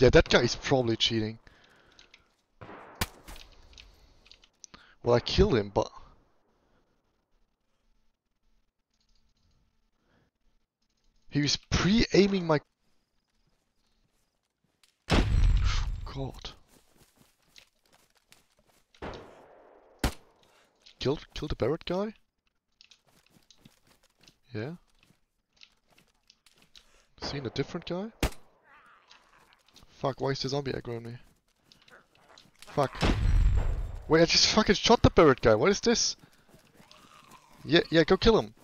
Yeah, that guy is probably cheating. Well, I killed him, but... He was pre-aiming my... God. Killed, killed the Barrett guy? Yeah. Seen a different guy? Fuck, why is the zombie aggroing me? Fuck. Wait, I just fucking shot the Barrett guy, what is this? Yeah, yeah, go kill him.